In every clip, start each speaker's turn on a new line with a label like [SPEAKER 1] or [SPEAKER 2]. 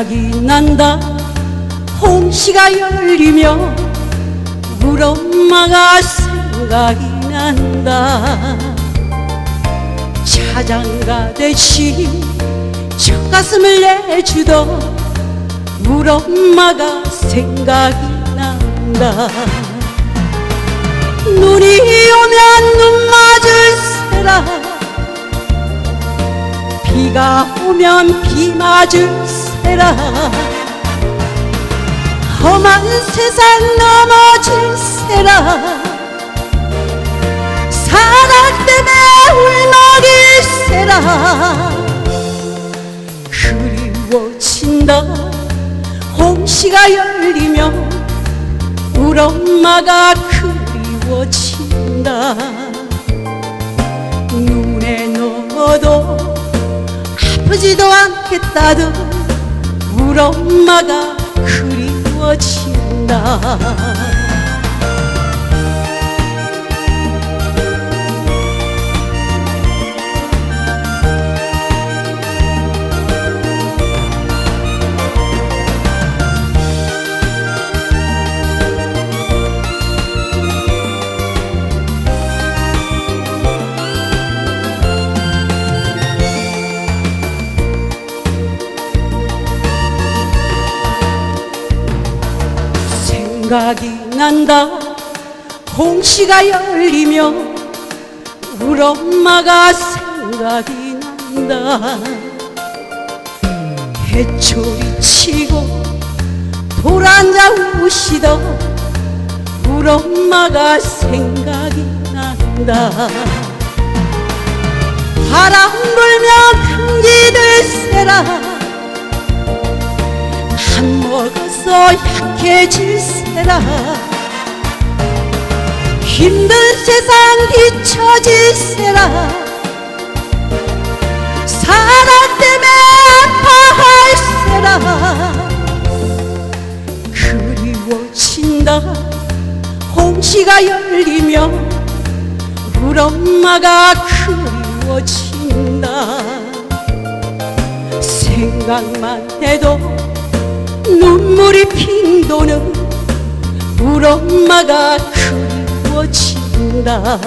[SPEAKER 1] 생각이 난다. 홍시가 열리며 우리 엄마가 생각이 난다. 차장가 대신 저 가슴을 내주던 우리 엄마가 생각이 난다. 눈이 오면 눈 맞을세라. 비가 오면 비 맞을 세라 험한 세상 넘어질세라. 사랑 때문에 울먹일세라. 그리워진다. 홍시가 열리며 우리 엄마가 그리워진다. 눈에 넣어도 아프지도 않겠다도 우리 엄마가 그리워진다 생각이 난다. 홍시가 열리며 우리 엄마가 생각이 난다. 해초리 치고 돌아앉아 우시던 우리 엄마가 생각이 난다. 바람 불면 감기 들세라. 안 먹어서 약해질세라. 힘든 세상 뒤처질세라. 사랑 때문에 아파할세라. 그리워진다. 홍시가 열리며 우리 엄마가 그리워진다. 생각만 해도 눈물이 핑 도는 우리 엄마가 그리워진다.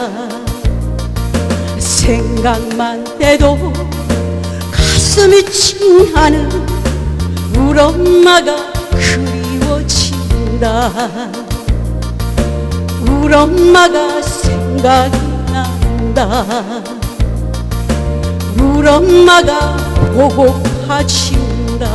[SPEAKER 1] 생각만 해도 가슴이 찡하는 우리 엄마가 그리워진다. 우리 엄마가 생각이 난다. 우리 엄마가 보고파진다